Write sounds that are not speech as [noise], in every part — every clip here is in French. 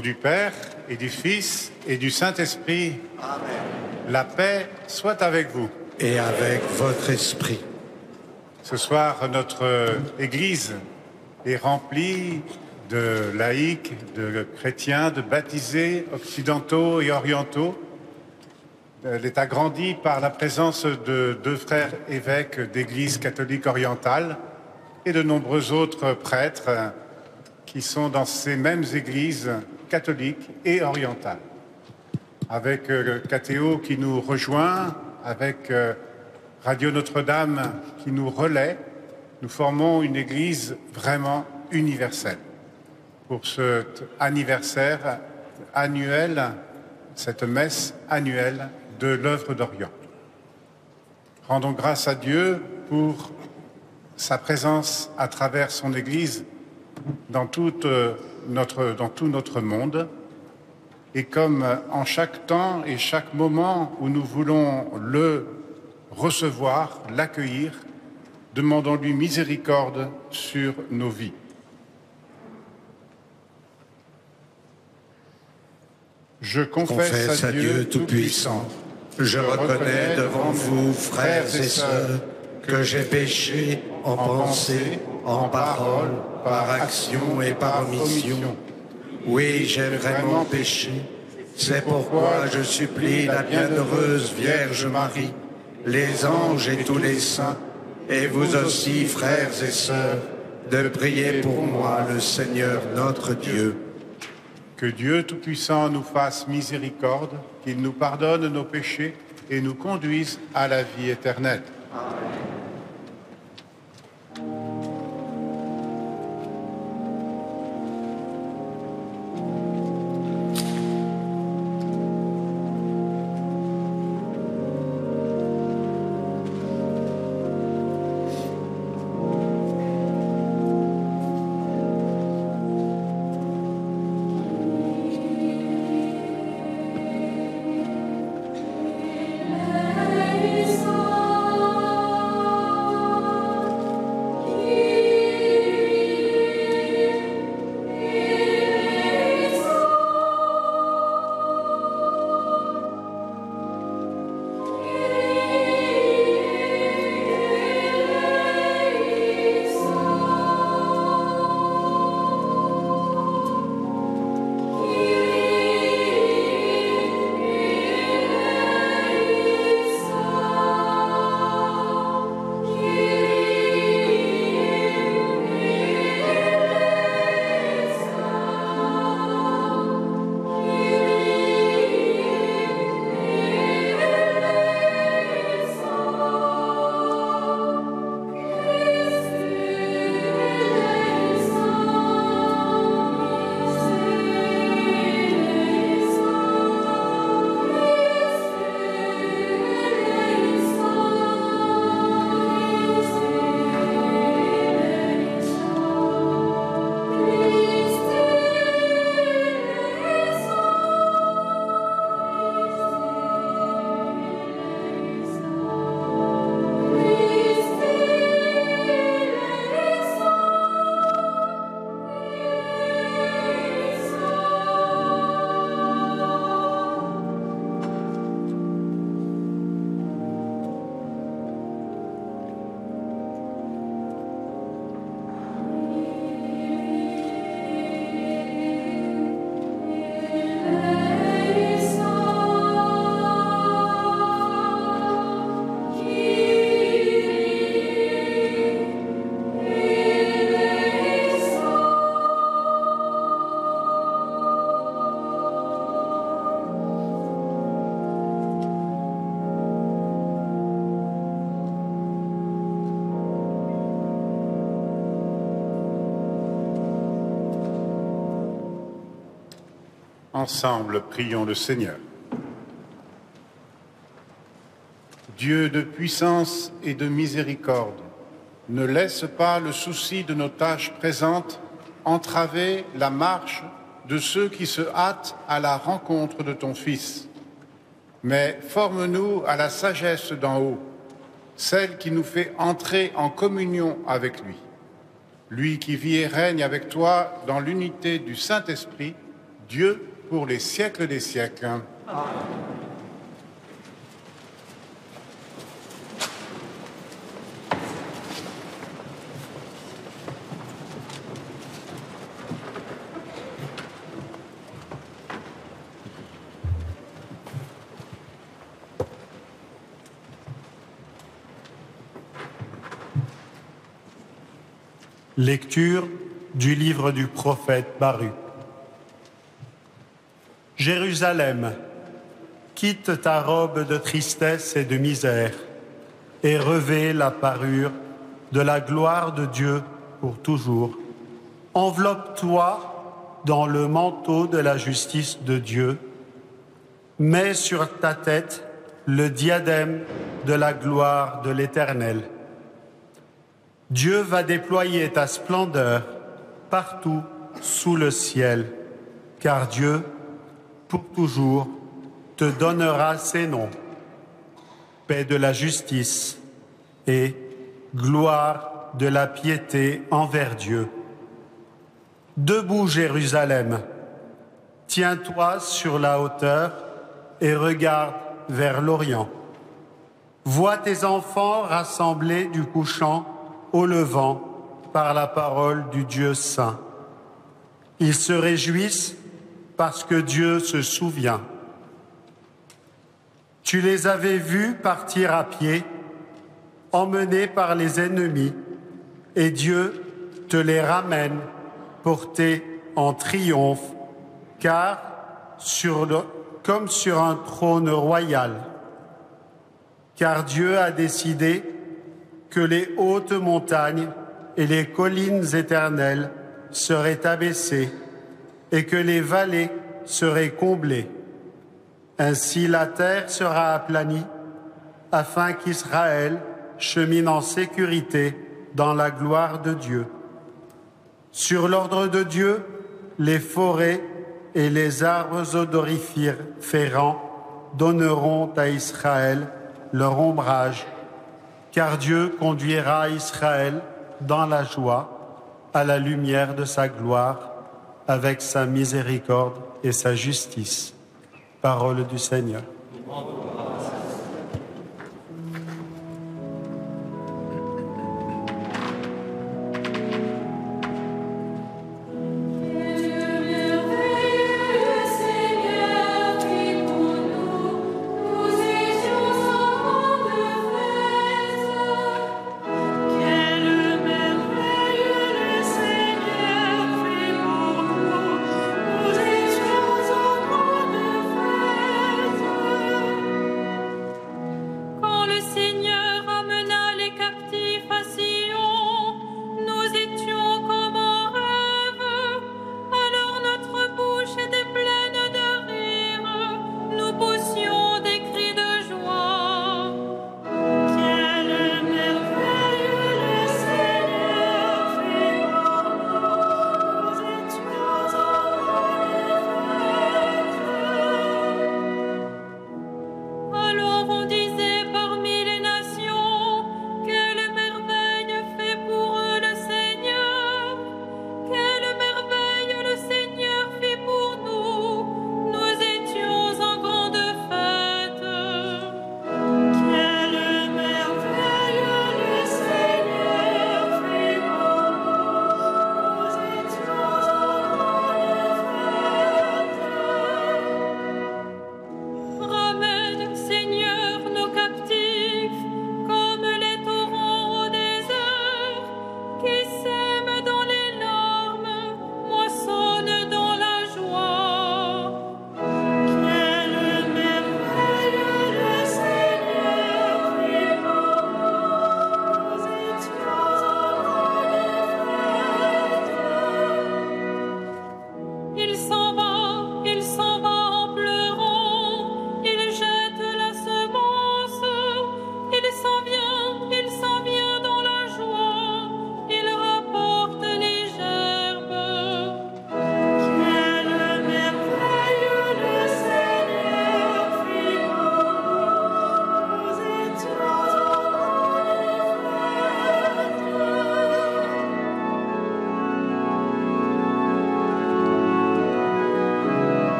nom du Père et du Fils et du Saint-Esprit. La paix soit avec vous. Et avec votre esprit. Ce soir, notre Église est remplie de laïcs, de chrétiens, de baptisés occidentaux et orientaux. Elle est agrandie par la présence de deux frères évêques d'Église catholique orientale et de nombreux autres prêtres qui sont dans ces mêmes églises catholiques et orientales. Avec euh, Cathéo qui nous rejoint, avec euh, Radio Notre-Dame qui nous relaie, nous formons une église vraiment universelle. Pour cet anniversaire annuel, cette messe annuelle de l'œuvre d'Orient. Rendons grâce à Dieu pour sa présence à travers son Église dans, toute notre, dans tout notre monde. Et comme en chaque temps et chaque moment où nous voulons le recevoir, l'accueillir, demandons-lui miséricorde sur nos vies. Je confesse, Confesse à Dieu Tout-Puissant. Je reconnais devant vous, frères et sœurs, que j'ai péché en pensée, en parole, par action et par omission. Oui, j'ai vraiment péché. C'est pourquoi je supplie la bienheureuse Vierge Marie, les anges et tous les saints, et vous aussi, frères et sœurs, de prier pour moi, le Seigneur notre Dieu. Que Dieu Tout-Puissant nous fasse miséricorde, qu'il nous pardonne nos péchés et nous conduise à la vie éternelle. Ensemble, prions le Seigneur. Dieu de puissance et de miséricorde, ne laisse pas le souci de nos tâches présentes entraver la marche de ceux qui se hâtent à la rencontre de ton Fils. Mais forme-nous à la sagesse d'en haut, celle qui nous fait entrer en communion avec lui. Lui qui vit et règne avec toi dans l'unité du Saint-Esprit, Dieu pour les siècles des siècles. Lecture du livre du prophète Baruch. Jérusalem, quitte ta robe de tristesse et de misère et revêt la parure de la gloire de Dieu pour toujours. Enveloppe-toi dans le manteau de la justice de Dieu. Mets sur ta tête le diadème de la gloire de l'Éternel. Dieu va déployer ta splendeur partout sous le ciel, car Dieu, pour toujours, te donnera ses noms, paix de la justice et gloire de la piété envers Dieu. Debout Jérusalem, tiens-toi sur la hauteur et regarde vers l'Orient. Vois tes enfants rassemblés du couchant au levant par la parole du Dieu saint. Ils se réjouissent parce que Dieu se souvient. Tu les avais vus partir à pied, emmenés par les ennemis, et Dieu te les ramène portés en triomphe, car comme sur un trône royal. Car Dieu a décidé que les hautes montagnes et les collines éternelles seraient abaissées et que les vallées seraient comblées. Ainsi la terre sera aplanie afin qu'Israël chemine en sécurité dans la gloire de Dieu. Sur l'ordre de Dieu, les forêts et les arbres odoriférants donneront à Israël leur ombrage car Dieu conduira Israël dans la joie, à la lumière de sa gloire, avec sa miséricorde et sa justice. Parole du Seigneur.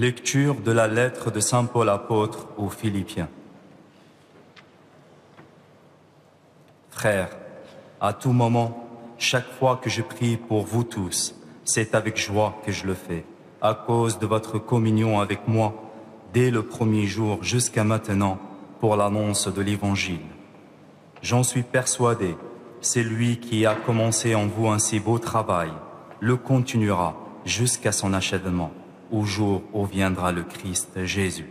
Lecture de la lettre de Saint Paul apôtre aux Philippiens. Frères, à tout moment, chaque fois que je prie pour vous tous, c'est avec joie que je le fais, à cause de votre communion avec moi dès le premier jour jusqu'à maintenant pour l'annonce de l'Évangile. J'en suis persuadé, c'est lui qui a commencé en vous un si beau travail, le continuera jusqu'à son achèvement, au jour où viendra le Christ Jésus.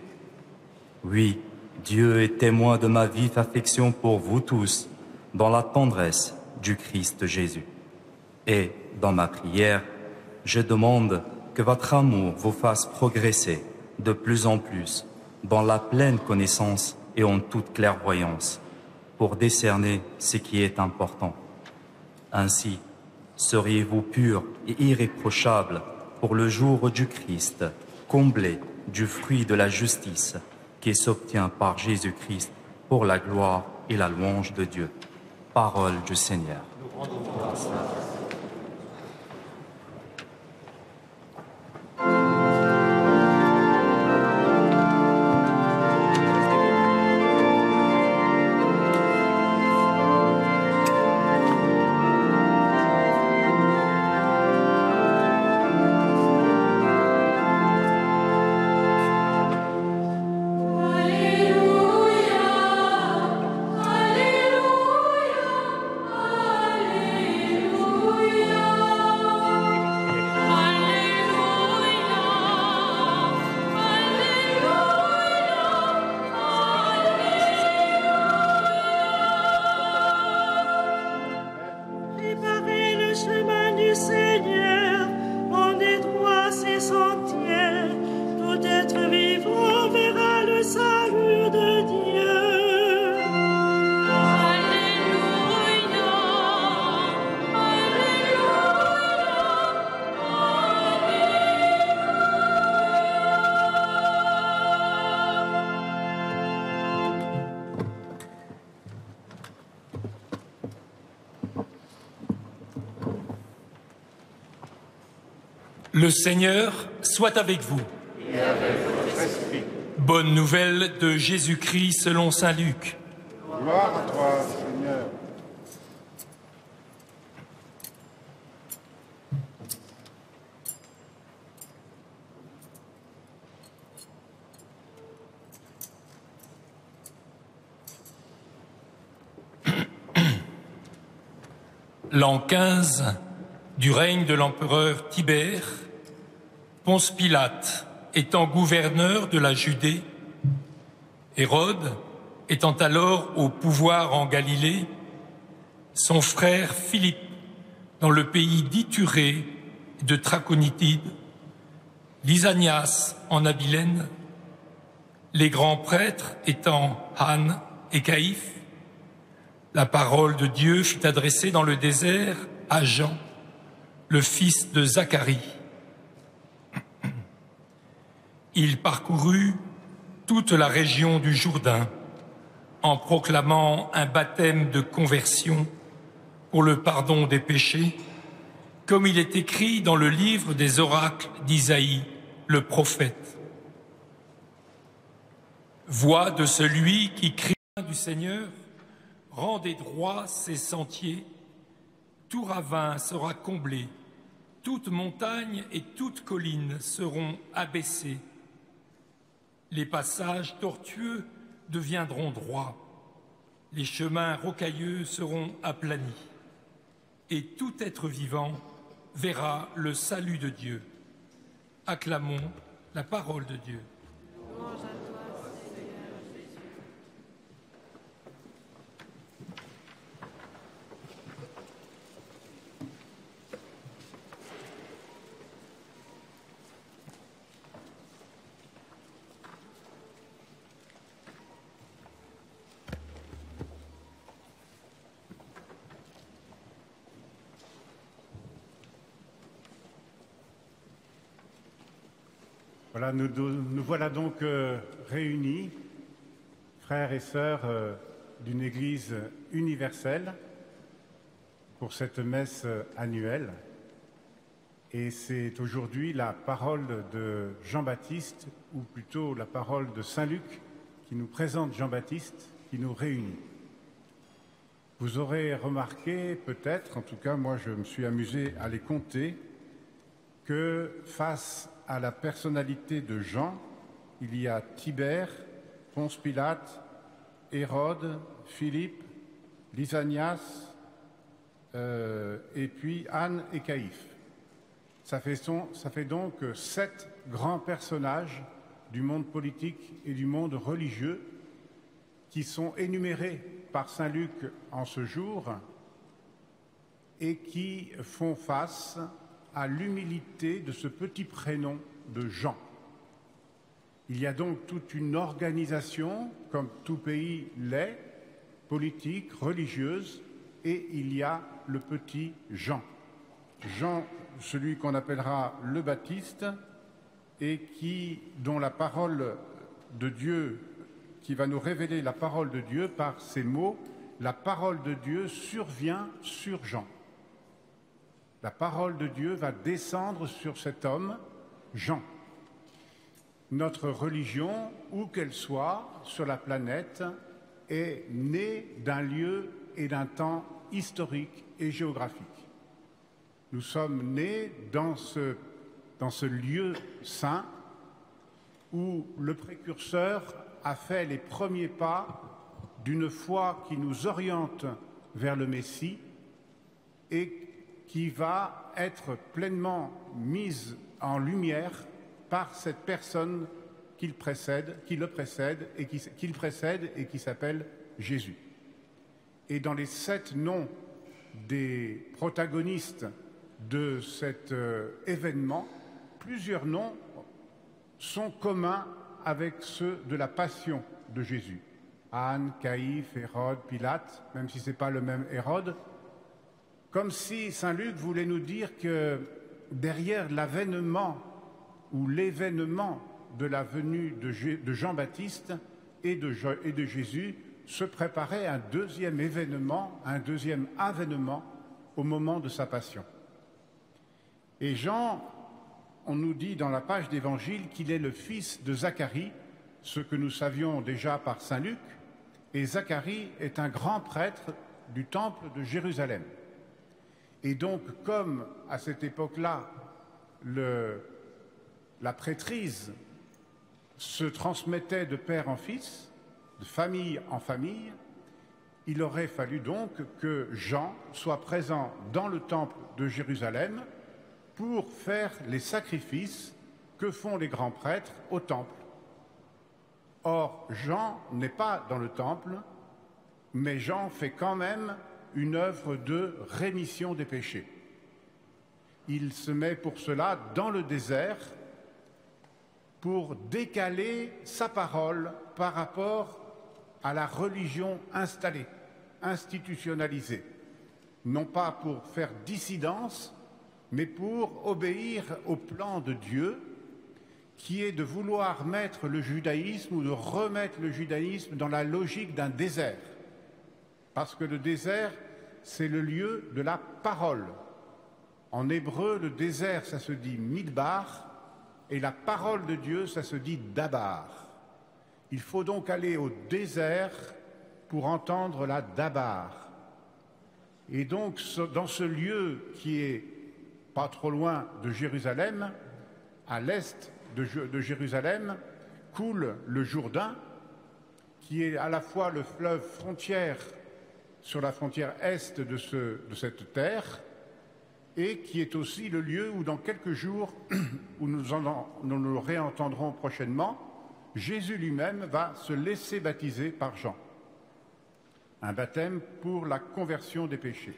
Oui, Dieu est témoin de ma vive affection pour vous tous, dans la tendresse du Christ Jésus. Et dans ma prière, je demande que votre amour vous fasse progresser de plus en plus dans la pleine connaissance et en toute clairvoyance pour décerner ce qui est important. Ainsi, seriez-vous purs et irréprochables pour le jour du Christ, comblés du fruit de la justice qui s'obtient par Jésus-Christ pour la gloire et la louange de Dieu. Parole du Seigneur. Le Seigneur soit avec vous. Bonne nouvelle de Jésus-Christ selon Saint Luc. Gloire à toi, Seigneur. L'an 15 du règne de l'empereur Tibère, Ponce Pilate étant gouverneur de la Judée, Hérode étant alors au pouvoir en Galilée, son frère Philippe dans le pays d'Iturée de Traconitide, Lysanias en Abilène, les grands prêtres étant Han et Caïphe, la parole de Dieu fut adressée dans le désert à Jean, le fils de Zacharie. Il parcourut toute la région du Jourdain en proclamant un baptême de conversion pour le pardon des péchés, comme il est écrit dans le livre des oracles d'Isaïe, le prophète. Voix de celui qui crie du Seigneur, rendez droit ses sentiers, tout ravin sera comblé, toute montagne et toute colline seront abaissées. Les passages tortueux deviendront droits, les chemins rocailleux seront aplanis, et tout être vivant verra le salut de Dieu. Acclamons la parole de Dieu. Nous, voilà donc euh, réunis, frères et sœurs euh, d'une Église universelle, pour cette messe euh, annuelle. Et c'est aujourd'hui la parole de Jean-Baptiste, ou plutôt la parole de Saint Luc, qui nous présente Jean-Baptiste, qui nous réunit. Vous aurez remarqué, peut-être, en tout cas moi je me suis amusé à les compter, que face à la personnalité de Jean, il y a Tibère, Ponce Pilate, Hérode, Philippe, Lysanias, euh, et puis Anne et Caïphe. Ça fait, son, ça fait donc sept grands personnages du monde politique et du monde religieux qui sont énumérés par Saint Luc en ce jour et qui font face à l'humilité de ce petit prénom de Jean. Il y a donc toute une organisation, comme tout pays l'est, politique, religieuse, et il y a le petit Jean. Jean, celui qu'on appellera le Baptiste, et qui, dont la parole de Dieu, qui va nous révéler la parole de Dieu par ces mots, la parole de Dieu survient sur Jean. La parole de Dieu va descendre sur cet homme, Jean. Notre religion, où qu'elle soit sur la planète, est née d'un lieu et d'un temps historique et géographique. Nous sommes nés dans ce, lieu saint où le précurseur a fait les premiers pas d'une foi qui nous oriente vers le Messie et qui va être pleinement mise en lumière par cette personne qu'il précède, qui le précède et qui, qu'il précède et qui s'appelle Jésus. Et dans les sept noms des protagonistes de cet euh, événement, plusieurs noms sont communs avec ceux de la passion de Jésus. Anne, Caïphe, Hérode, Pilate, même si ce n'est pas le même Hérode, comme si Saint Luc voulait nous dire que derrière l'avènement ou l'événement de la venue de Jean-Baptiste et de Jésus se préparait un deuxième événement, un deuxième avènement au moment de sa passion. Et Jean, on nous dit dans la page d'évangile qu'il est le fils de Zacharie, ce que nous savions déjà par Saint Luc, et Zacharie est un grand prêtre du temple de Jérusalem. Et donc, comme à cette époque-là, la prêtrise se transmettait de père en fils, de famille en famille, il aurait fallu donc que Jean soit présent dans le temple de Jérusalem pour faire les sacrifices que font les grands prêtres au temple. Or, Jean n'est pas dans le temple, mais Jean fait quand même une œuvre de rémission des péchés. Il se met pour cela dans le désert pour décaler sa parole par rapport à la religion installée, institutionnalisée, non pas pour faire dissidence, mais pour obéir au plan de Dieu, qui est de vouloir mettre le judaïsme ou de remettre le judaïsme dans la logique d'un désert parce que le désert, c'est le lieu de la parole. En hébreu, le désert, ça se dit midbar, et la parole de Dieu, ça se dit dabar. Il faut donc aller au désert pour entendre la dabar. Et donc, dans ce lieu qui est pas trop loin de Jérusalem, à l'est de Jérusalem, coule le Jourdain, qui est à la fois le fleuve frontière sur la frontière est de, cette terre et qui est aussi le lieu où dans quelques jours, [clears throat] où nous, nous réentendrons prochainement, Jésus lui-même va se laisser baptiser par Jean. Un baptême pour la conversion des péchés.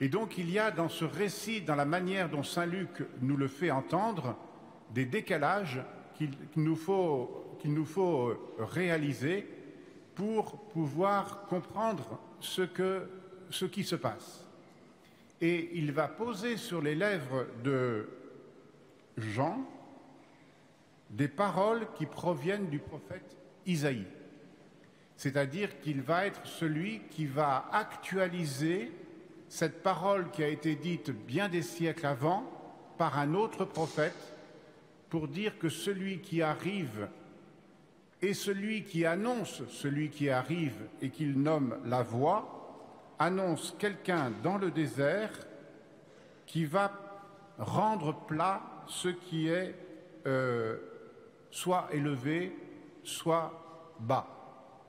Et donc il y a dans ce récit, dans la manière dont Saint Luc nous le fait entendre, des décalages qu'il nous, qu'il nous faut réaliser pour pouvoir comprendre ce, que, ce qui se passe. Et il va poser sur les lèvres de Jean des paroles qui proviennent du prophète Isaïe. C'est-à-dire qu'il va être celui qui va actualiser cette parole qui a été dite bien des siècles avant par un autre prophète pour dire que celui qui arrive et celui qui annonce celui qui arrive et qu'il nomme la voix annonce quelqu'un dans le désert qui va rendre plat ce qui est euh, soit élevé, soit bas,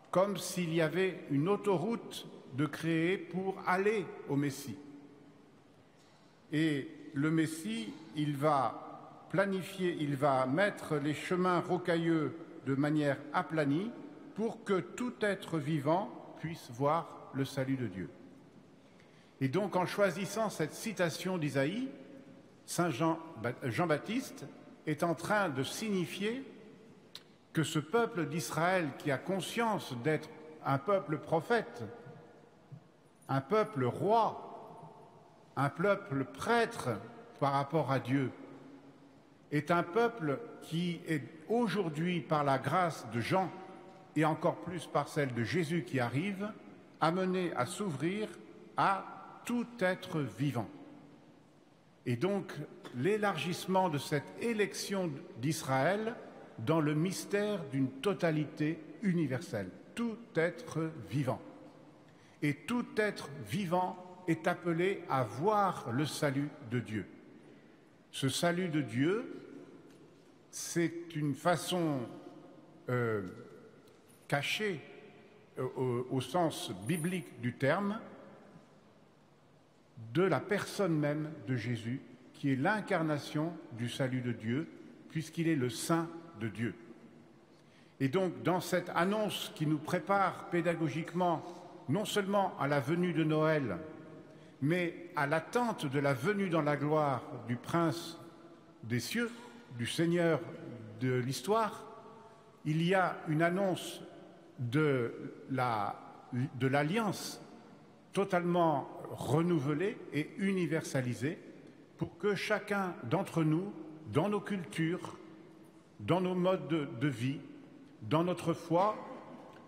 comme s'il y avait une autoroute de créer pour aller au Messie. Et le Messie, il va planifier, il va mettre les chemins rocailleux de manière aplanie pour que tout être vivant puisse voir le salut de Dieu. Et donc en choisissant cette citation d'Isaïe, Saint Jean, Jean-Baptiste est en train de signifier que ce peuple d'Israël qui a conscience d'être un peuple prophète, un peuple roi, un peuple prêtre par rapport à Dieu, est un peuple qui est aujourd'hui, par la grâce de Jean et encore plus par celle de Jésus qui arrive, amené à s'ouvrir à tout être vivant. Et donc l'élargissement de cette élection d'Israël dans le mystère d'une totalité universelle, tout être vivant. Et tout être vivant est appelé à voir le salut de Dieu. Ce salut de Dieu, c'est une façon euh, cachée euh, au, au sens biblique du terme de la personne même de Jésus, qui est l'incarnation du salut de Dieu, puisqu'il est le Saint de Dieu. Et donc, dans cette annonce qui nous prépare pédagogiquement, non seulement à la venue de Noël, mais à l'attente de la venue dans la gloire du Prince des cieux, du Seigneur de l'histoire, il y a une annonce de l'alliance la, totalement renouvelée et universalisée pour que chacun d'entre nous, dans nos cultures, dans nos modes de, de vie, dans notre foi,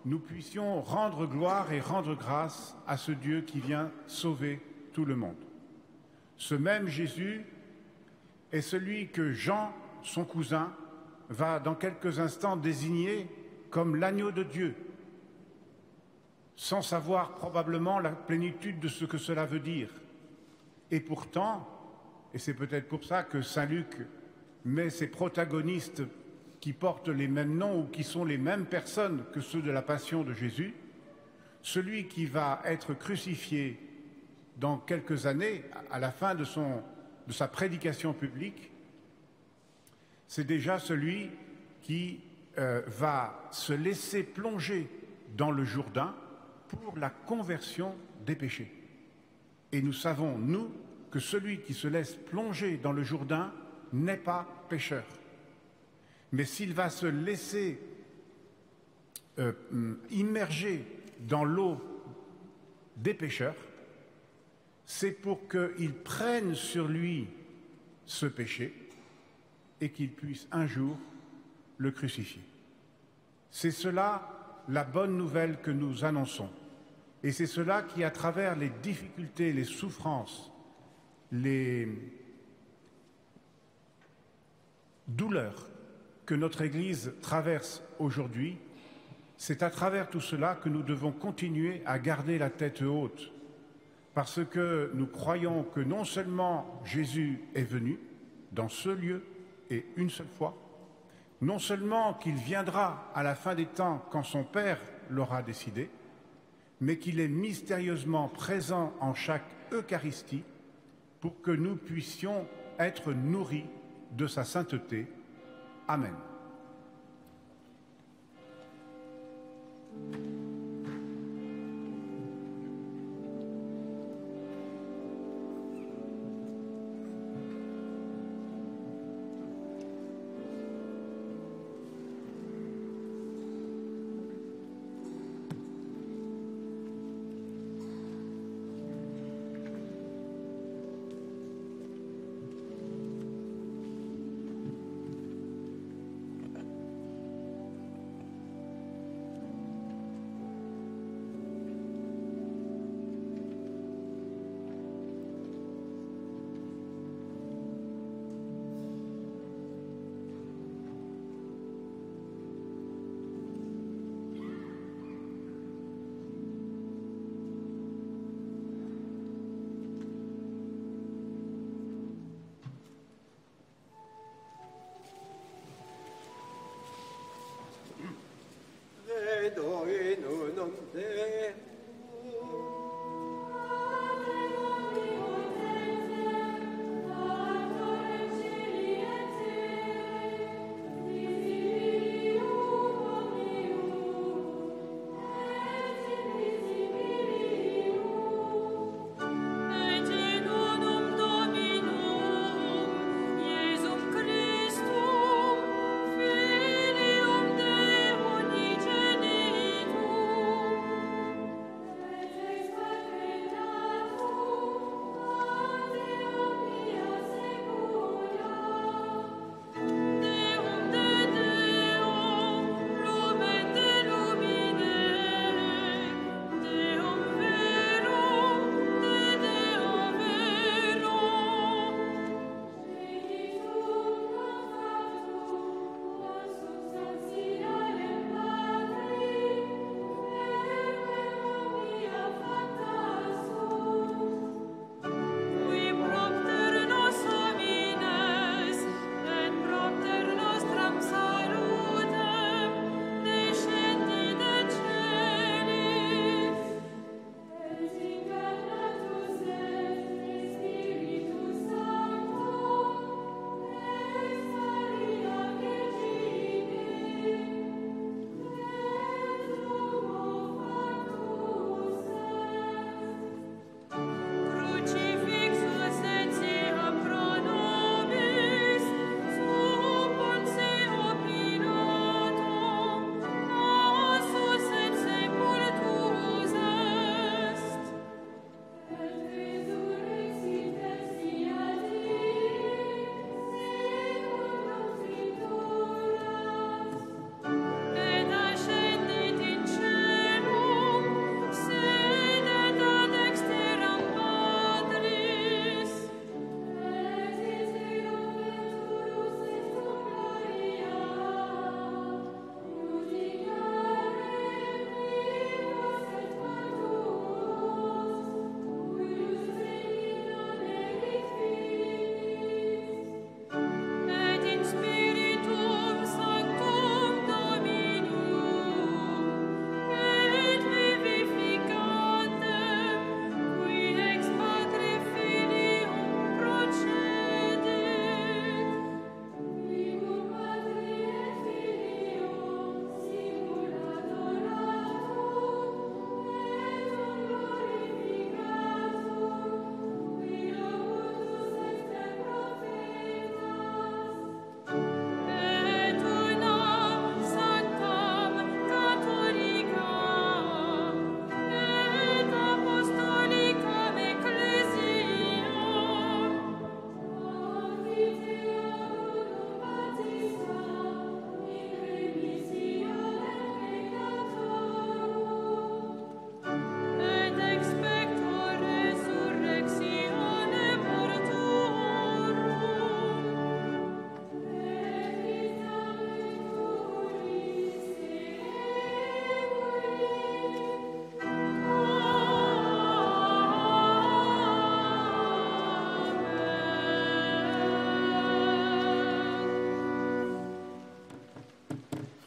nous puissions rendre gloire et rendre grâce à ce Dieu qui vient sauver tout le monde. Ce même Jésus est celui que Jean, son cousin, va dans quelques instants désigner comme l'agneau de Dieu, sans savoir probablement la plénitude de ce que cela veut dire. Et pourtant, et c'est peut-être pour ça que Saint Luc met ses protagonistes qui portent les mêmes noms ou qui sont les mêmes personnes que ceux de la passion de Jésus, celui qui va être crucifié dans quelques années, à la fin de, sa prédication publique, c'est déjà celui qui euh, va se laisser plonger dans le Jourdain pour la conversion des péchés. Et nous savons, nous, que celui qui se laisse plonger dans le Jourdain n'est pas pécheur. Mais s'il va se laisser euh, immerger dans l'eau des pécheurs, c'est pour qu'il prenne sur lui ce péché et qu'il puisse un jour le crucifier. C'est cela la bonne nouvelle que nous annonçons. Et c'est cela qui, à travers les difficultés, les souffrances, les douleurs que notre Église traverse aujourd'hui, c'est à travers tout cela que nous devons continuer à garder la tête haute, parce que nous croyons que non seulement Jésus est venu dans ce lieu une seule fois, non seulement qu'il viendra à la fin des temps quand son Père l'aura décidé, mais qu'il est mystérieusement présent en chaque Eucharistie pour que nous puissions être nourris de sa sainteté Amen.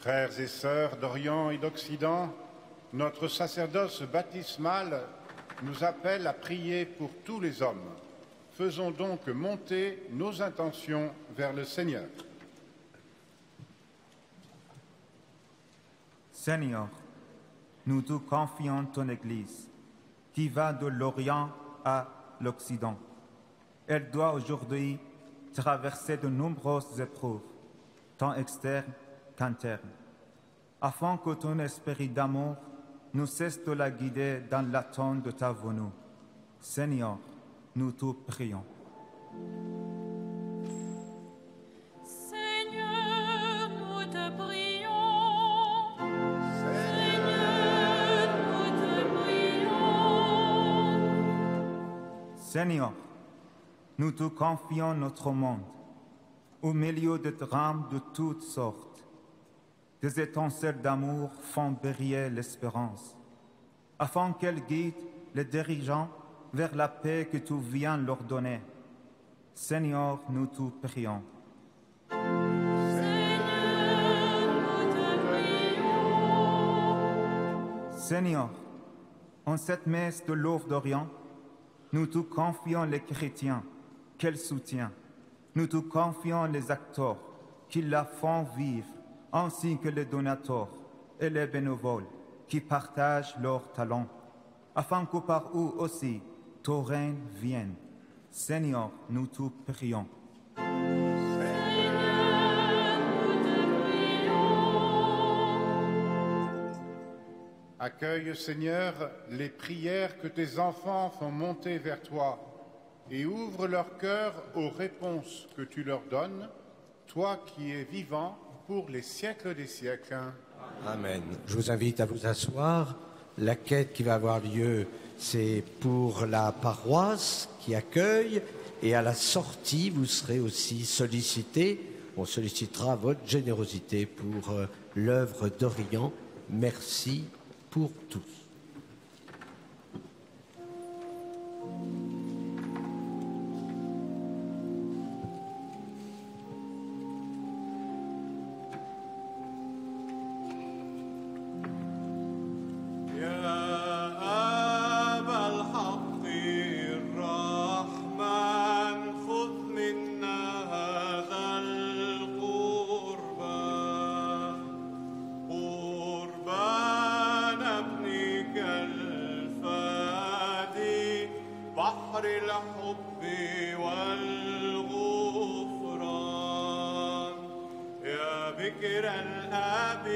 Frères et sœurs d'Orient et d'Occident, notre sacerdoce baptismal nous appelle à prier pour tous les hommes. Faisons donc monter nos intentions vers le Seigneur. Seigneur, nous te confions ton Église, qui va de l'Orient à l'Occident. Elle doit aujourd'hui traverser de nombreuses épreuves, tant externes qu'internes, afin que ton esprit d'amour ne cesse de la guider dans l'attente de ta venue. Seigneur, nous te prions. Seigneur, nous te prions. Seigneur, nous te prions. Seigneur, nous te confions notre monde, au milieu de drames de toutes sortes. Des étincelles d'amour font briller l'espérance, afin qu'elles guident les dirigeants vers la paix que tu viens leur donner. Seigneur, nous te prions. Seigneur, en cette messe de l'ouvre d'Orient, nous te confions les chrétiens qu'elle soutient. Nous te confions les acteurs qui la font vivre, ainsi que les donateurs et les bénévoles qui partagent leurs talents, afin que par eux aussi ton règne vienne. Seigneur, nous te prions. Accueille, Seigneur, les prières que tes enfants font monter vers toi et ouvre leur cœur aux réponses que tu leur donnes, toi qui es vivant pour les siècles des siècles. Amen. Je vous invite à vous asseoir. La quête qui va avoir lieu, c'est pour la paroisse qui accueille. Et à la sortie, vous serez aussi sollicité. On sollicitera votre générosité pour euh, l'œuvre d'Orient. Merci pour tous. الحب والغفران. يا بكر الأب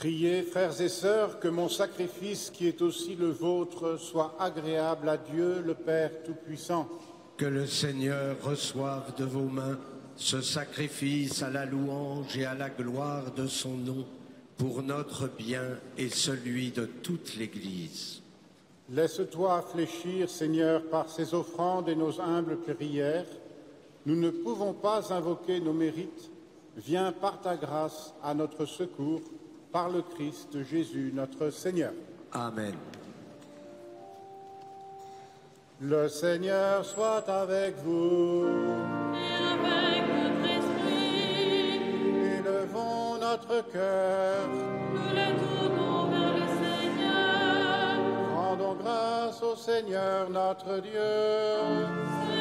Priez, frères et sœurs, que mon sacrifice, qui est aussi le vôtre, soit agréable à Dieu, le Père Tout-Puissant. Que le Seigneur reçoive de vos mains ce sacrifice à la louange et à la gloire de son nom, pour notre bien et celui de toute l'Église. Laisse-toi fléchir, Seigneur, par ces offrandes et nos humbles prières. Nous ne pouvons pas invoquer nos mérites. Viens par ta grâce à notre secours, par le Christ Jésus, notre Seigneur. Amen. Le Seigneur soit avec vous. Et avec notre esprit, Élevons notre cœur. nous le tournons vers le Seigneur. Rendons grâce au Seigneur notre Dieu.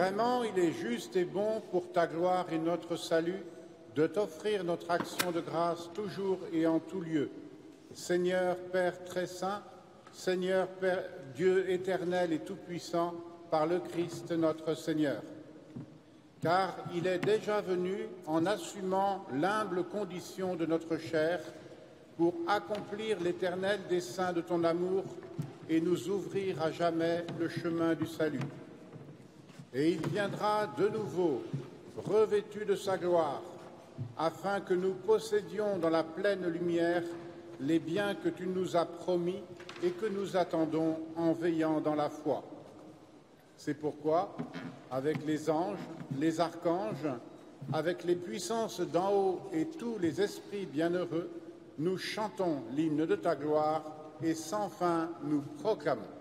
Vraiment, il est juste et bon pour ta gloire et notre salut de t'offrir notre action de grâce toujours et en tout lieu. Seigneur Père très saint, Seigneur Père, Dieu éternel et tout-puissant, par le Christ notre Seigneur. Car il est déjà venu en assumant l'humble condition de notre chair pour accomplir l'éternel dessein de ton amour et nous ouvrir à jamais le chemin du salut. Et il viendra de nouveau, revêtu de sa gloire, afin que nous possédions dans la pleine lumière les biens que tu nous as promis et que nous attendons en veillant dans la foi. C'est pourquoi, avec les anges, les archanges, avec les puissances d'en haut et tous les esprits bienheureux, nous chantons l'hymne de ta gloire et sans fin nous proclamons.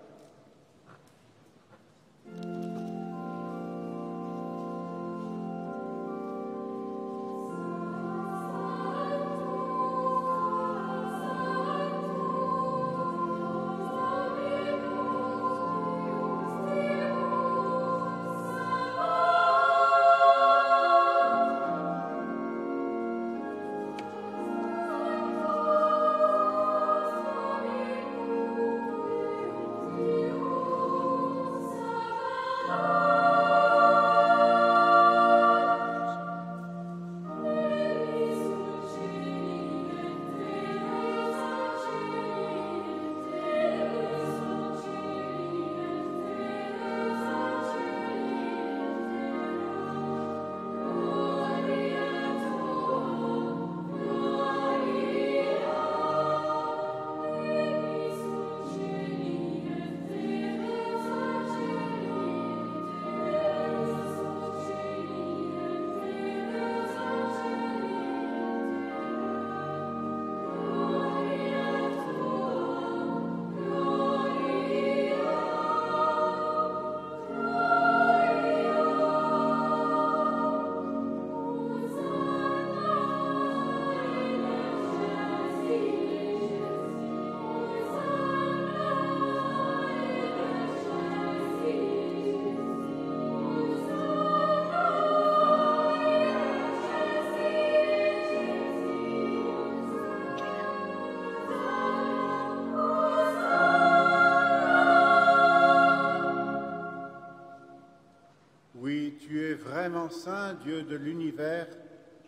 Saint, Dieu de l'univers,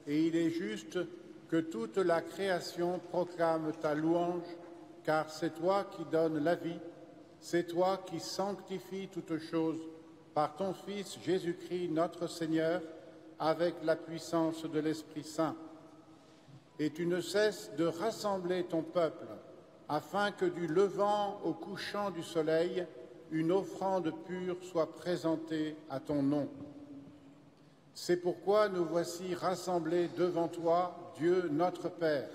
et il est juste que toute la création proclame ta louange, car c'est toi qui donnes la vie, c'est toi qui sanctifies toutes choses par ton Fils Jésus-Christ notre Seigneur, avec la puissance de l'Esprit Saint. Et tu ne cesses de rassembler ton peuple, afin que du levant au couchant du soleil, une offrande pure soit présentée à ton nom. C'est pourquoi nous voici rassemblés devant toi, Dieu notre Père,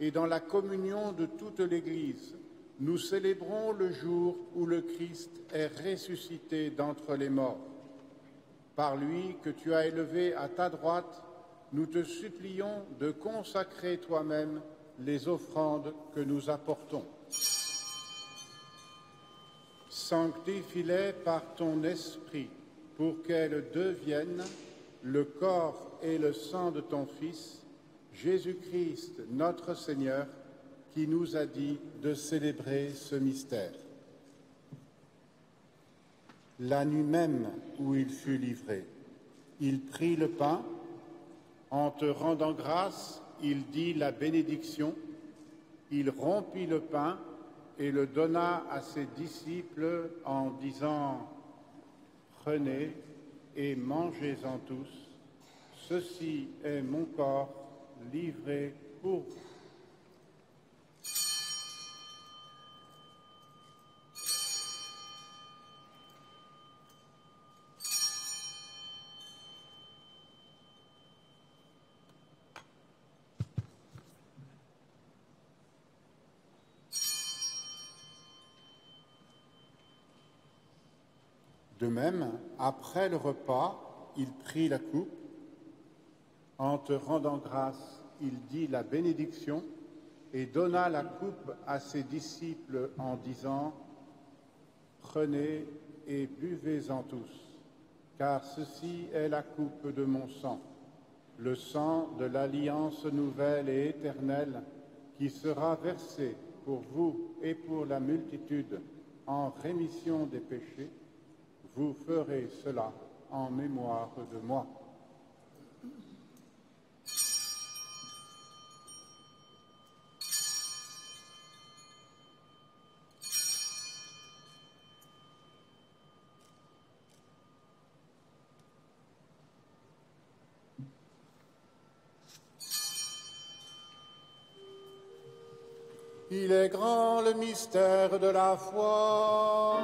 et dans la communion de toute l'Église, nous célébrons le jour où le Christ est ressuscité d'entre les morts. Par lui que tu as élevé à ta droite, nous te supplions de consacrer toi-même les offrandes que nous apportons. Sanctifie-les par ton esprit pour qu'elles deviennent le corps et le sang de ton Fils, Jésus-Christ notre Seigneur, qui nous a dit de célébrer ce mystère. La nuit même où il fut livré, il prit le pain, En te rendant grâce, il dit la bénédiction, il rompit le pain et le donna à ses disciples en disant, Prenez et mangez-en tous, ceci est mon corps livré pour vous. Même, après le repas, il prit la coupe. En te rendant grâce, il dit la bénédiction et donna la coupe à ses disciples en disant, Prenez et buvez-en tous, car ceci est la coupe de mon sang, le sang de l'alliance nouvelle et éternelle qui sera versé pour vous et pour la multitude en rémission des péchés vous ferez cela en mémoire de moi. Il est grand le mystère de la foi.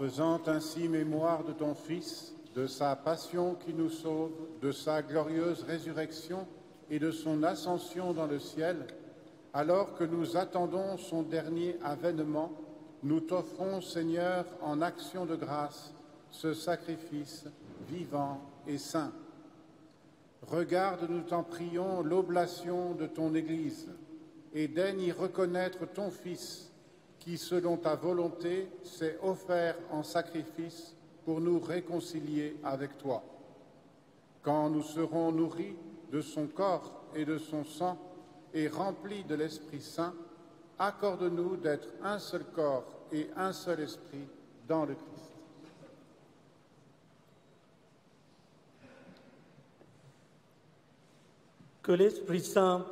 Faisant ainsi mémoire de ton Fils, de sa passion qui nous sauve, de sa glorieuse résurrection et de son ascension dans le ciel, alors que nous attendons son dernier avènement, nous t'offrons, Seigneur, en action de grâce, ce sacrifice vivant et saint. Regarde, nous t'en prions, l'oblation de ton Église et daigne y reconnaître ton Fils qui, selon ta volonté, s'est offert en sacrifice pour nous réconcilier avec toi. Quand nous serons nourris de son corps et de son sang et remplis de l'Esprit Saint, accorde-nous d'être un seul corps et un seul esprit dans le Christ. Que l'Esprit Saint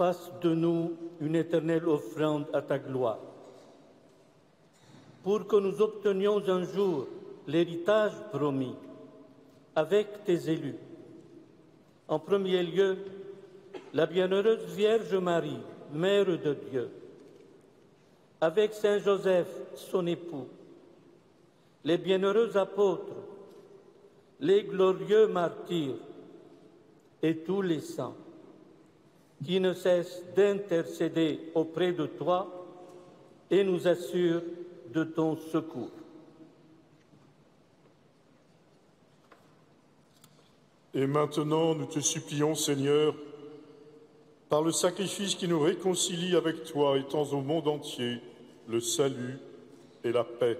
fasse de nous une éternelle offrande à ta gloire, pour que nous obtenions un jour l'héritage promis avec tes élus. En premier lieu, la bienheureuse Vierge Marie, Mère de Dieu, avec Saint Joseph, son époux, les bienheureux apôtres, les glorieux martyrs et tous les saints qui ne cessent d'intercéder auprès de toi et nous assurent de ton secours. Et maintenant, nous te supplions, Seigneur, par le sacrifice qui nous réconcilie avec toi, étends au monde entier le salut et la paix.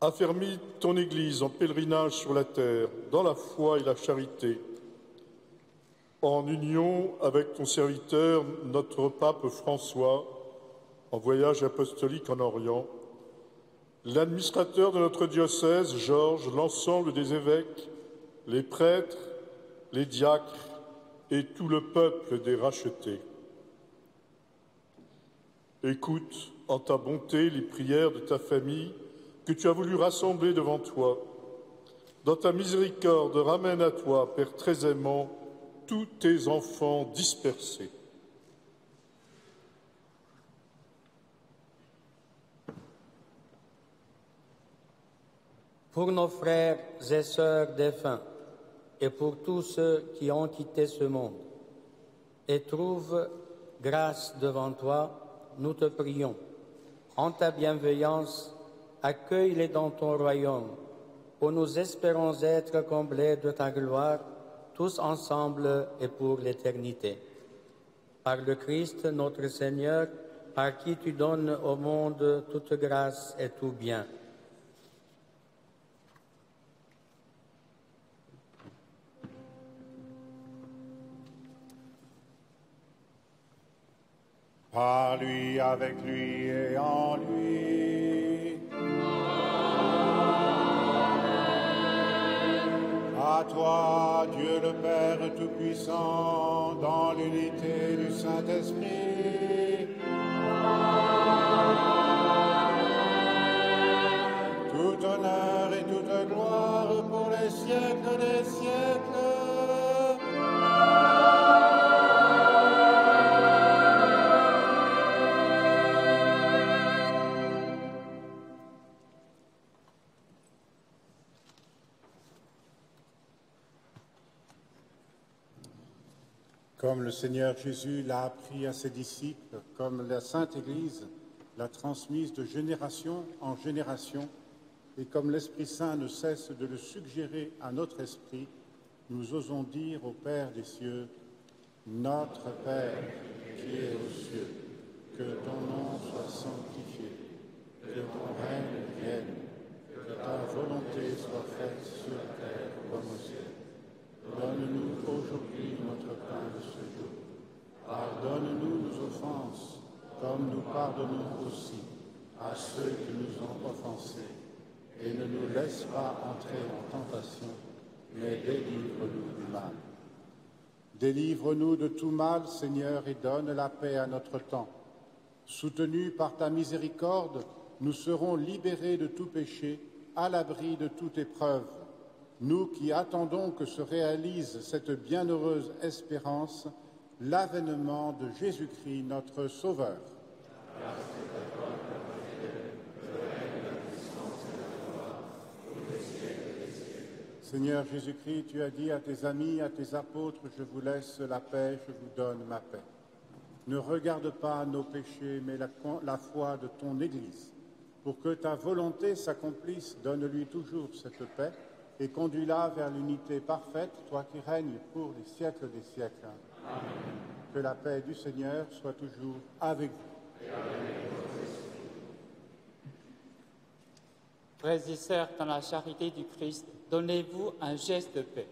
Affermis ton Église en pèlerinage sur la terre, dans la foi et la charité, en union avec ton serviteur, notre pape François, en voyage apostolique en Orient, l'administrateur de notre diocèse, Georges, l'ensemble des évêques, les prêtres, les diacres et tout le peuple des rachetés. Écoute en ta bonté les prières de ta famille que tu as voulu rassembler devant toi. Dans ta miséricorde, ramène à toi, Père très aimant, tous tes enfants dispersés. Pour nos frères et sœurs défunts et pour tous ceux qui ont quitté ce monde et trouvent grâce devant toi, nous te prions. En ta bienveillance, accueille-les dans ton royaume, où nous espérons être comblés de ta gloire, tous ensemble et pour l'éternité. Par le Christ notre Seigneur, par qui tu donnes au monde toute grâce et tout bien. Par lui, avec lui et en lui. À toi, Dieu le Père Tout-Puissant, dans l'unité du Saint-Esprit. Tout honneur et toute gloire pour les siècles des siècles. Comme le Seigneur Jésus l'a appris à ses disciples, comme la Sainte Église l'a transmise de génération en génération, et comme l'Esprit Saint ne cesse de le suggérer à notre esprit, nous osons dire au Père des cieux, Notre Père qui es aux cieux, que ton nom soit sanctifié, que ton règne vienne, que ta volonté soit faite sur la terre comme au ciel. Donne-nous aujourd'hui notre pain de ce. Pardonne-nous nos offenses, comme nous pardonnons aussi à ceux qui nous ont offensés. Et ne nous laisse pas entrer en tentation, mais délivre-nous du mal. Délivre-nous de tout mal, Seigneur, et donne la paix à notre temps. Soutenus par ta miséricorde, nous serons libérés de tout péché, à l'abri de toute épreuve nous qui attendons que se réalise cette bienheureuse espérance, l'avènement de Jésus-Christ, notre Sauveur. Seigneur Jésus-Christ, tu as dit à tes amis, à tes apôtres, je vous laisse la paix, je vous donne ma paix. Ne regarde pas nos péchés, mais la, foi de ton Église. Pour que ta volonté s'accomplisse, donne-lui toujours cette paix et conduis-la vers l'unité parfaite, toi qui règnes pour les siècles des siècles. Que la paix du Seigneur soit toujours avec vous. Frères dans la charité du Christ, donnez-vous un geste de paix.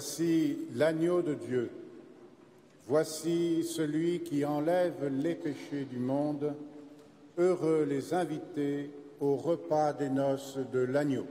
Voici l'agneau de Dieu. Voici celui qui enlève les péchés du monde. Heureux les invités au repas des noces de l'agneau.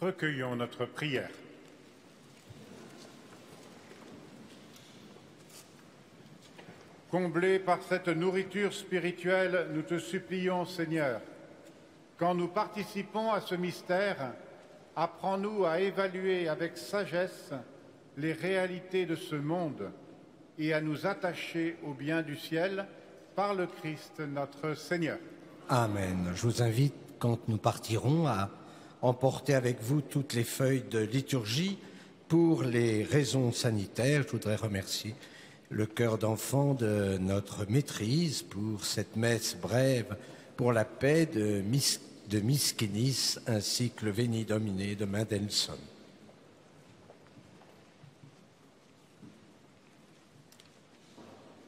Recueillons notre prière. Comblés par cette nourriture spirituelle, nous te supplions, Seigneur, quand nous participons à ce mystère, apprends-nous à évaluer avec sagesse les réalités de ce monde et à nous attacher au bien du ciel par le Christ notre Seigneur. Amen. Je vous invite, quand nous partirons, à emporter avec vous toutes les feuilles de liturgie pour les raisons sanitaires. Je voudrais remercier le cœur d'enfant de notre maîtrise pour cette messe brève pour la paix de, Mis de Miskinis ainsi que le Veni Dominé de Mendelssohn.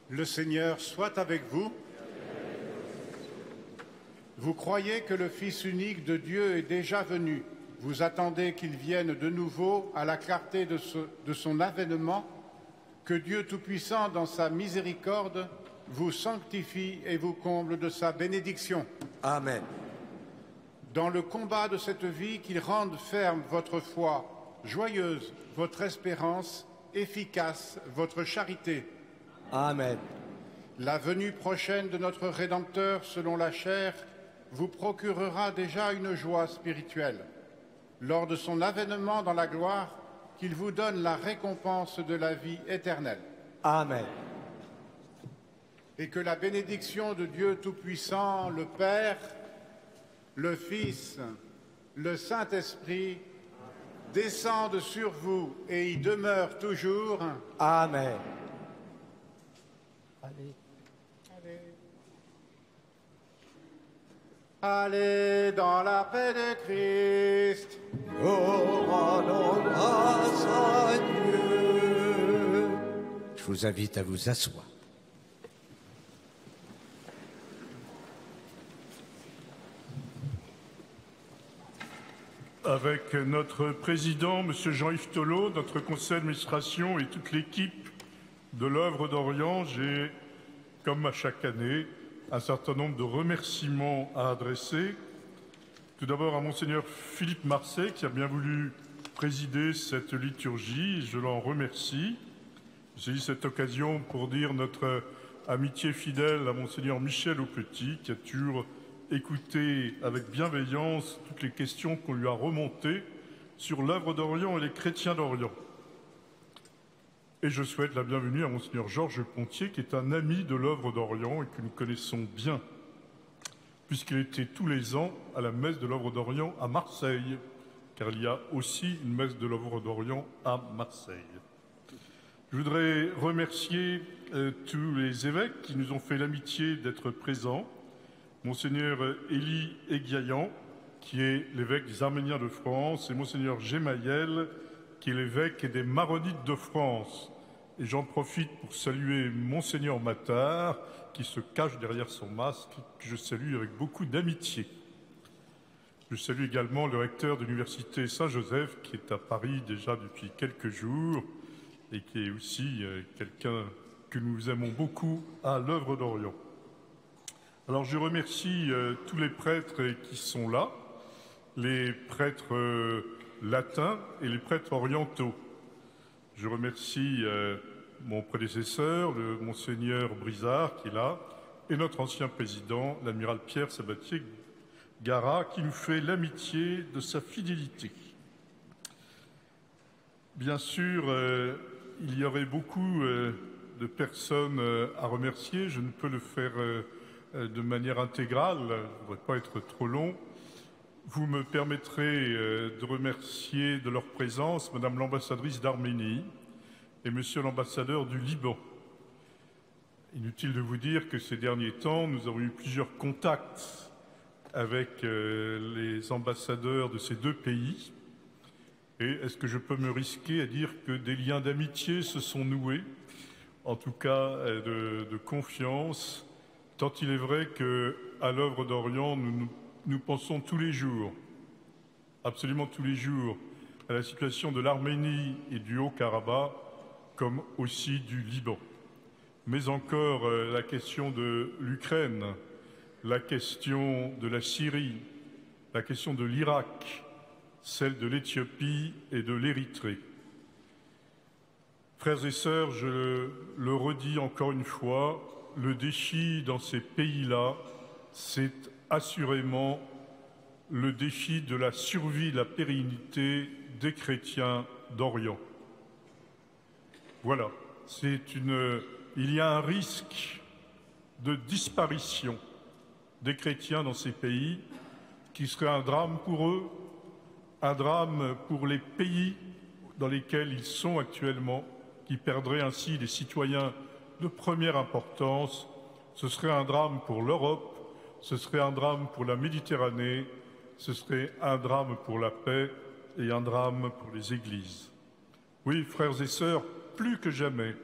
Le Seigneur soit avec vous. Vous croyez que le Fils unique de Dieu est déjà venu. Vous attendez qu'il vienne de nouveau à la clarté de, ce- de son avènement, que Dieu Tout-Puissant, dans sa miséricorde, vous sanctifie et vous comble de sa bénédiction. Amen. Dans le combat de cette vie, qu'il rende ferme votre foi, joyeuse votre espérance, efficace votre charité. Amen. La venue prochaine de notre Rédempteur selon la chair vous procurera déjà une joie spirituelle. Lors de son avènement dans la gloire, qu'il vous donne la récompense de la vie éternelle. Amen. Et que la bénédiction de Dieu Tout-Puissant, le Père, le Fils, le Saint-Esprit, descende sur vous et y demeure toujours. Amen. Allez dans la paix de Christ. Nous rendons grâce à Dieu. Je vous invite à vous asseoir. Avec notre président, M. Jean-Yves Tolot, notre conseil d'administration et toute l'équipe de l'œuvre d'Orient, j'ai, comme à chaque année, un certain nombre de remerciements à adresser. Tout d'abord à Monseigneur Philippe Marseille, qui a bien voulu présider cette liturgie, je l'en remercie. J'ai eu cette occasion pour dire notre amitié fidèle à Monseigneur Michel Aupetit, qui a toujours écouté avec bienveillance toutes les questions qu'on lui a remontées sur l'œuvre d'Orient et les chrétiens d'Orient. Et je souhaite la bienvenue à Monseigneur Georges Pontier, qui est un ami de l'œuvre d'Orient et que nous connaissons bien, puisqu'il était tous les ans à la messe de l'œuvre d'Orient à Marseille, car il y a aussi une messe de l'œuvre d'Orient à Marseille. Je voudrais remercier euh, tous les évêques qui nous ont fait l'amitié d'être présents. Monseigneur Élie Eguiayan, qui est l'évêque des Arméniens de France, et Monseigneur Gemayel, qui est l'évêque des Maronites de France. Et j'en profite pour saluer Monseigneur Matard, qui se cache derrière son masque, que je salue avec beaucoup d'amitié. Je salue également le recteur de l'Université Saint-Joseph, qui est à Paris déjà depuis quelques jours, et qui est aussi euh, quelqu'un que nous aimons beaucoup à l'œuvre d'Orient. Alors je remercie euh, tous les prêtres qui sont là, les prêtres euh, latins et les prêtres orientaux. Je remercie euh, mon prédécesseur, le monseigneur Brizard, qui est là, et notre ancien président, l'amiral Pierre Sabatier Gara, qui nous fait l'amitié de sa fidélité. Bien sûr, euh, il y aurait beaucoup euh, de personnes à remercier. Je ne peux le faire de manière intégrale. Je ne voudrais pas être trop long. Vous me permettrez euh, de remercier de leur présence Madame l'ambassadrice d'Arménie et Monsieur l'ambassadeur du Liban. Inutile de vous dire que ces derniers temps, nous avons eu plusieurs contacts avec euh, les ambassadeurs de ces deux pays. Et est-ce que je peux me risquer à dire que des liens d'amitié se sont noués, en tout cas euh, de, confiance, tant il est vrai que à l'œuvre d'Orient, nous, nous, nous pensons tous les jours, absolument tous les jours, à la situation de l'Arménie et du Haut-Karabakh, comme aussi du Liban. Mais encore euh, la question de l'Ukraine, la question de la Syrie, la question de l'Irak, celle de l'Éthiopie et de l'Érythrée. Frères et sœurs, je le redis encore une fois, le défi dans ces pays-là, c'est assurément le défi de la survie, de la pérennité des chrétiens d'Orient. Voilà, il y a un risque de disparition des chrétiens dans ces pays qui serait un drame pour eux, un drame pour les pays dans lesquels ils sont actuellement, qui perdraient ainsi des citoyens de première importance. Ce serait un drame pour l'Europe, ce serait un drame pour la Méditerranée, ce serait un drame pour la paix et un drame pour les églises. Oui, frères et sœurs, plus que jamais,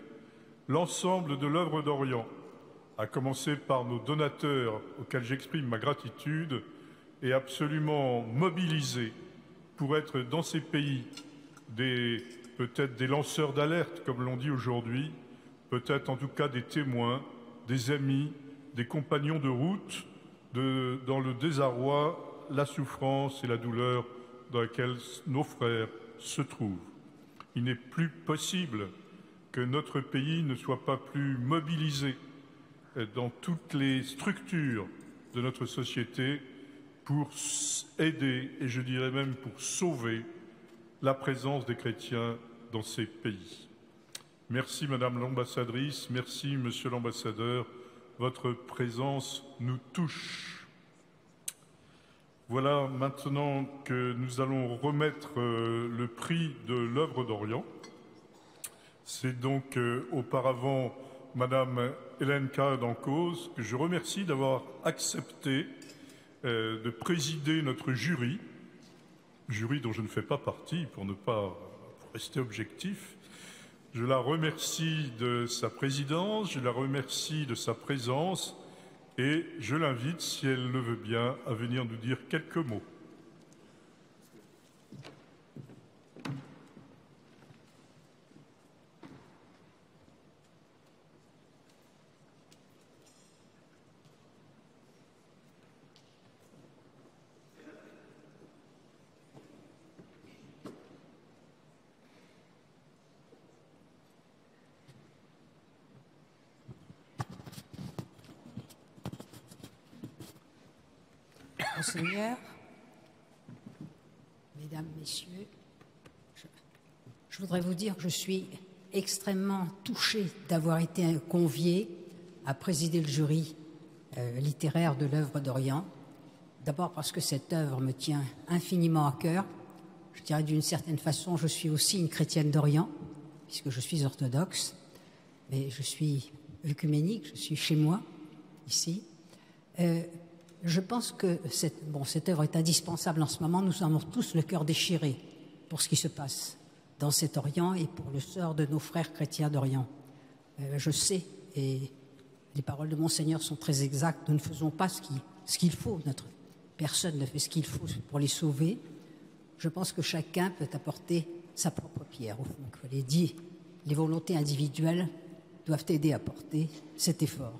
l'ensemble de l'œuvre d'Orient, à commencer par nos donateurs auxquels j'exprime ma gratitude, est absolument mobilisé pour être dans ces pays peut-être des lanceurs d'alerte, comme l'on dit aujourd'hui, peut-être en tout cas des témoins, des amis, des compagnons de route, dans le désarroi, la souffrance et la douleur dans laquelle nos frères se trouvent. Il n'est plus possible que notre pays ne soit pas plus mobilisé dans toutes les structures de notre société pour aider, et je dirais même pour sauver, la présence des chrétiens dans ces pays. Merci Madame l'ambassadrice, merci Monsieur l'ambassadeur, votre présence nous touche. Voilà maintenant que nous allons remettre euh, le prix de l'œuvre d'Orient. C'est donc euh, auparavant Madame Hélène cause que je remercie d'avoir accepté euh, de présider notre jury, jury dont je ne fais pas partie pour ne pas rester objectif. Je la remercie de sa présidence, je la remercie de sa présence et je l'invite, si elle le veut bien, à venir nous dire quelques mots. Mesdames, Messieurs, je, voudrais vous dire que je suis extrêmement touchée d'avoir été conviée à présider le jury euh, littéraire de l'œuvre d'Orient. D'abord parce que cette œuvre me tient infiniment à cœur. Je dirais d'une certaine façon, je suis aussi une chrétienne d'Orient, puisque je suis orthodoxe, mais je suis œcuménique, je suis chez moi, ici. Euh, je pense que cette, bon, cette œuvre est indispensable en ce moment. Nous avons tous le cœur déchiré pour ce qui se passe dans cet Orient et pour le sort de nos frères chrétiens d'Orient. Euh, je sais, et les paroles de Monseigneur sont très exactes, nous ne faisons pas ce qu'il faut. Notre personne ne fait ce qu'il faut pour les sauver. Je pense que chacun peut apporter sa propre pierre, au fond, que les, dix, les volontés individuelles doivent aider à porter cet effort.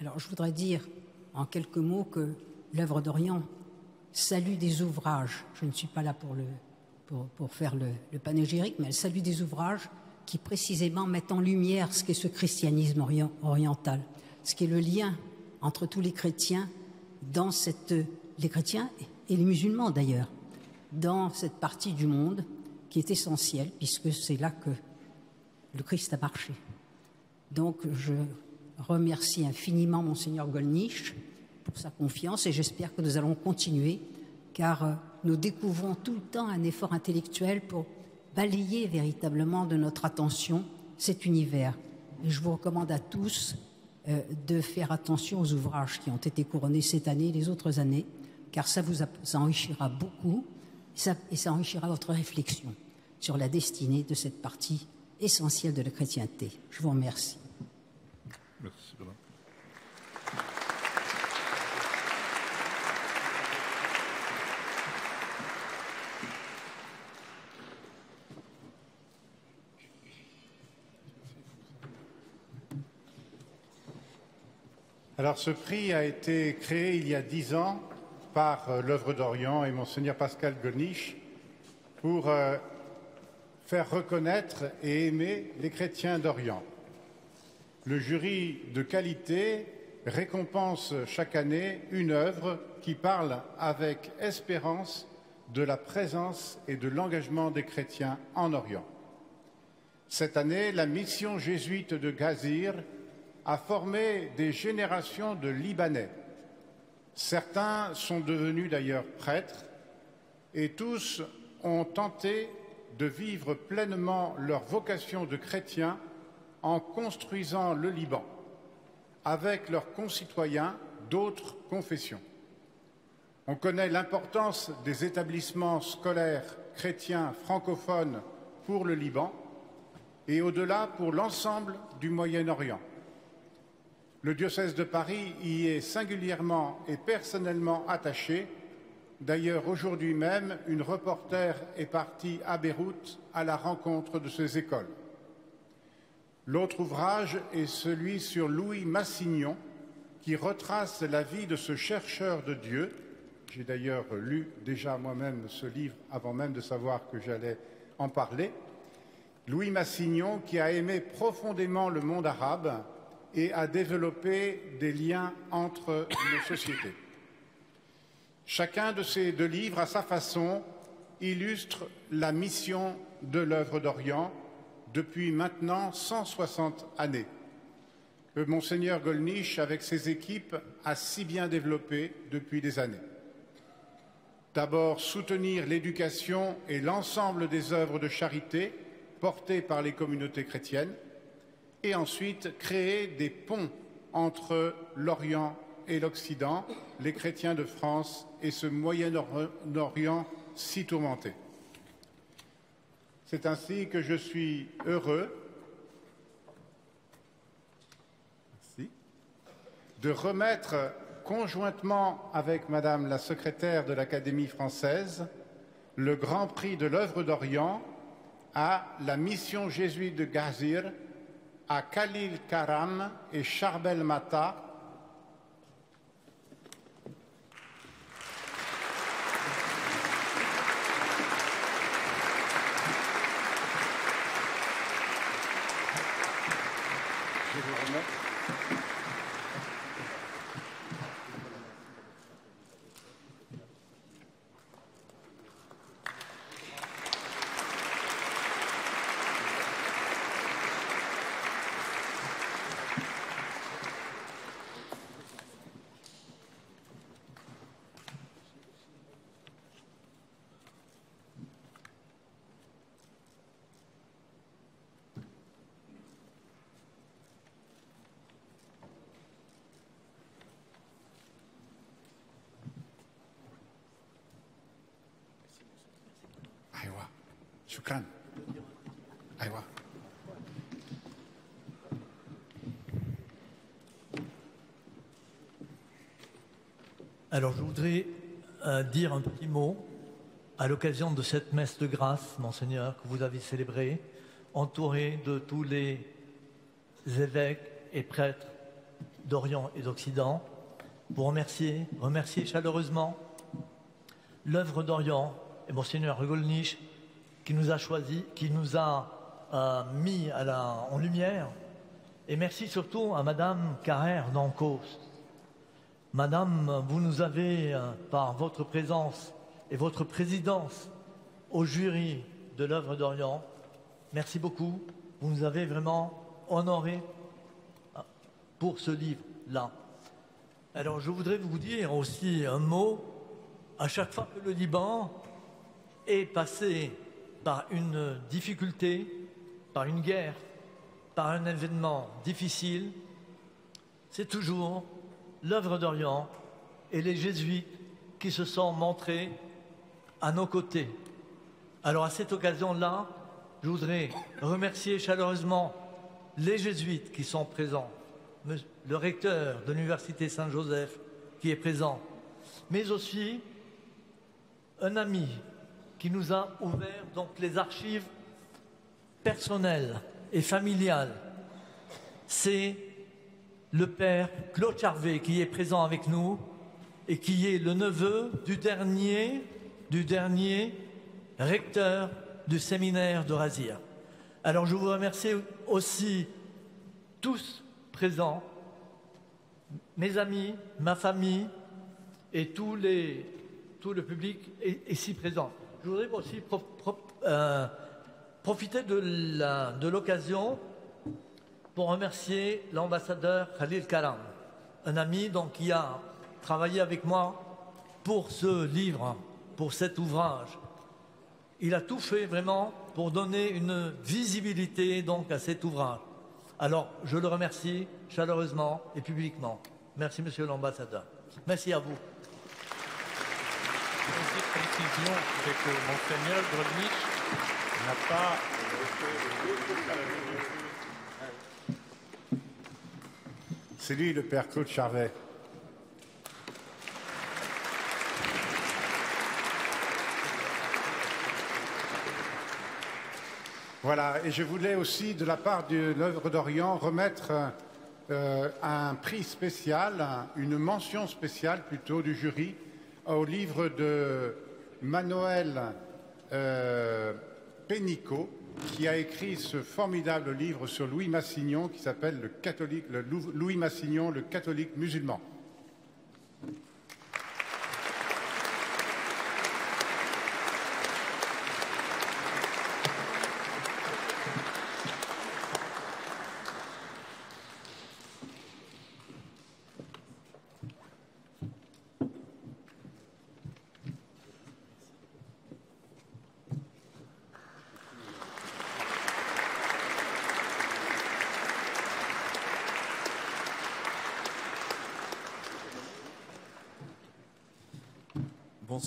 Alors je voudrais dire en quelques mots que l'œuvre d'Orient salue des ouvrages. Je ne suis pas là pour, faire le, le, panégyrique, mais elle salue des ouvrages qui précisément mettent en lumière ce qu'est ce christianisme oriental, ce qui est le lien entre tous les chrétiens les chrétiens et les musulmans d'ailleurs, dans cette partie du monde qui est essentielle puisque c'est là que le Christ a marché. Donc je remercie infiniment Monseigneur Golnisch pour sa confiance et j'espère que nous allons continuer car euh, nous découvrons tout le temps un effort intellectuel pour balayer véritablement de notre attention cet univers. Et je vous recommande à tous euh, de faire attention aux ouvrages qui ont été couronnés cette année et les autres années, car ça vous enrichira beaucoup et ça enrichira votre réflexion sur la destinée de cette partie essentielle de la chrétienté. Je vous remercie. Alors ce prix a été créé il y a dix ans par euh, l'œuvre d'Orient et monseigneur Pascal Goniche pour euh, faire reconnaître et aimer les chrétiens d'Orient. Le jury de qualité récompense chaque année une œuvre qui parle avec espérance de la présence et de l'engagement des chrétiens en Orient. Cette année, la mission jésuite de Gazir a formé des générations de Libanais. Certains sont devenus d'ailleurs prêtres et tous ont tenté de vivre pleinement leur vocation de chrétiens en construisant le Liban avec leurs concitoyens d'autres confessions. On connaît l'importance des établissements scolaires chrétiens francophones pour le Liban et au-delà pour l'ensemble du Moyen-Orient. Le diocèse de Paris y est singulièrement et personnellement attaché. D'ailleurs, aujourd'hui même, une reporter est partie à Beyrouth à la rencontre de ces écoles. L'autre ouvrage est celui sur Louis Massignon, qui retrace la vie de ce chercheur de Dieu. J'ai d'ailleurs lu déjà moi-même ce livre avant même de savoir que j'allais en parler. Louis Massignon, qui a aimé profondément le monde arabe et a développé des liens entre nos sociétés. Chacun de ces deux livres, à sa façon, illustre la mission de l'œuvre d'Orient depuis maintenant 160 années, que Monseigneur Golnisch, avec ses équipes, a si bien développé depuis des années. D'abord, soutenir l'éducation et l'ensemble des œuvres de charité portées par les communautés chrétiennes, et ensuite créer des ponts entre l'Orient et l'Occident, les chrétiens de France et ce Moyen-Orient si tourmenté. C'est ainsi que je suis heureux Merci. de remettre conjointement avec Madame la secrétaire de l'Académie française le Grand Prix de l'œuvre d'Orient à la mission jésuite de Gazir, à Khalil Karam et Charbel Mata, Alors je voudrais euh, dire un petit mot à l'occasion de cette messe de grâce, monseigneur, que vous avez célébrée, entouré de tous les évêques et prêtres d'Orient et d'Occident, pour remercier, remercier chaleureusement l'œuvre d'Orient et monseigneur Golnisch qui nous a choisi, qui nous a euh, mis en lumière, et merci surtout à Madame Carrère d'Ancos, Madame, vous nous avez, euh, par votre présence et votre présidence au jury de l'œuvre d'Orient, merci beaucoup. Vous nous avez vraiment honorés euh, pour ce livre-là. Alors, je voudrais vous dire aussi un mot. À chaque fois que le Liban est passé par une difficulté, par une guerre, par un événement difficile, c'est toujours l'œuvre d'Orient et les jésuites qui se sont montrés à nos côtés. Alors à cette occasion-là, je voudrais remercier chaleureusement les jésuites qui sont présents, le recteur de l'Université Saint-Joseph qui est présent, mais aussi un ami qui nous a ouvert donc les archives personnelles et familiales. C'est le père Claude Charvet qui est présent avec nous et qui est le neveu du dernier, du dernier recteur du séminaire de Razir. Alors je vous remercie aussi tous présents, mes amis, ma famille et tout le public ici présent. Je voudrais aussi euh, profiter de l'occasion pour remercier l'ambassadeur Khalil Karam, un ami donc, qui a travaillé avec moi pour ce livre, pour cet ouvrage. Il a tout fait vraiment pour donner une visibilité donc à cet ouvrage. Alors, je le remercie chaleureusement et publiquement. Merci, monsieur l'ambassadeur. Merci à vous. Précision, c'est que Monseigneur n'a pas C'est lui, le père Claude Charvet. Voilà, et je voulais aussi, de la part de l'œuvre d'Orient, remettre euh, un prix spécial, une mention spéciale plutôt du jury au livre de Manuel euh, qui a écrit ce formidable livre sur Louis Massignon qui s'appelle le catholique, Louis Massignon, le catholique musulman.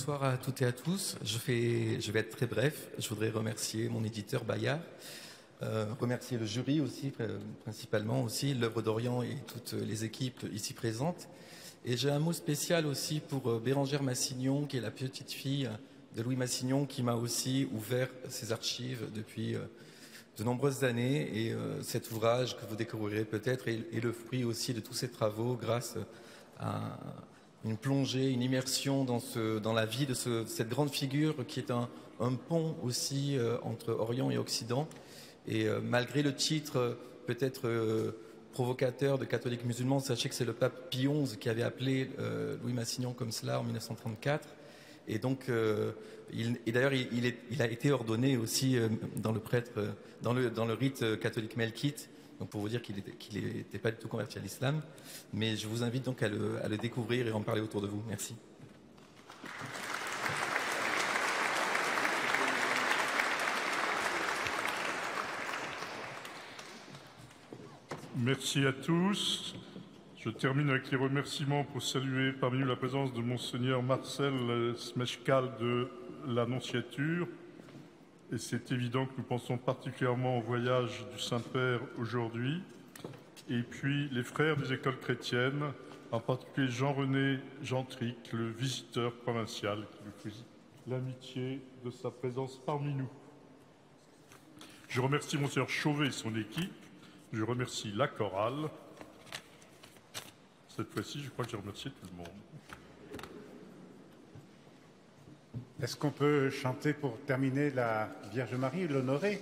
Bonsoir à toutes et à tous. Je, vais être très bref. Je voudrais remercier mon éditeur Bayard, euh, remercier le jury aussi, principalement aussi, l'œuvre d'Orient et toutes les équipes ici présentes. Et j'ai un mot spécial aussi pour euh, Bérangère Massignon, qui est la petite fille de Louis Massignon, qui m'a aussi ouvert ses archives depuis euh, de nombreuses années. Et cet ouvrage que vous découvrirez peut-être est le fruit aussi de tous ces travaux grâce à une plongée, une immersion dans, la vie de ce- cette grande figure qui est un, pont aussi euh, entre Orient et Occident. Et euh, malgré le titre euh, peut-être provocateur de catholiques musulmans, sachez que c'est le pape Pie XI qui avait appelé Louis Massignon comme cela en 1934. Et donc, d'ailleurs, il, a été ordonné aussi dans le rite catholique melkite. Donc, pour vous dire qu'il n'était pas du tout converti à l'islam. Mais je vous invite donc à le, découvrir et en parler autour de vous. Merci. Merci à tous. Je termine avec les remerciements pour saluer parmi nous la présence de Monseigneur Marcel Smeshkal de l'Annonciature. Et c'est évident que nous pensons particulièrement au voyage du Saint-Père aujourd'hui. Et puis les frères des écoles chrétiennes, en particulier Jean-René Gentric, le visiteur provincial, qui nous fait l'amitié de sa présence parmi nous. Je remercie Monseigneur Chauvet et son équipe. Je remercie la chorale. Cette fois-ci, je crois que j'ai remercié tout le monde. Est-ce qu'on peut chanter pour terminer la Vierge Marie, l'honorer?